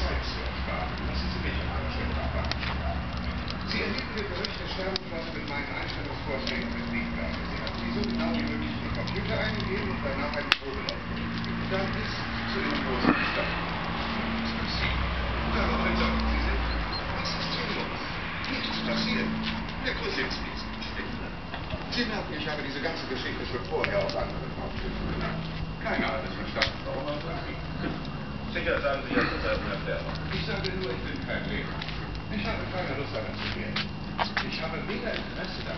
Ersparen. Lassen Sie mich an Ihrer Stelle arbeiten. Sie erhielten den Bericht der Sterbenflotte mit meinen Einstellungsvorschlägen mit Briefgabe. Sie haben sie so genau wie möglich in den Computer eingegeben und danach einen Probelauf durchgeführt. Dann ist zu dem großen Stand. Was passiert? Darauf entsorgen Sie sich. Was ist hier los? Nichts passiert. Der Kosinski ist Schwindler. Sie merken, ich habe diese ganze Geschichte schon vorher aus anderen Aufschriften genannt. Keiner hat es verstanden. Warum auch Sie? Sicher sagen Sie jetzt, sei unerklärbar. Ich sage nur, ich bin kein Lehrer. Ich habe keine Lust daran zu gehen. Ich habe weder Interesse daran.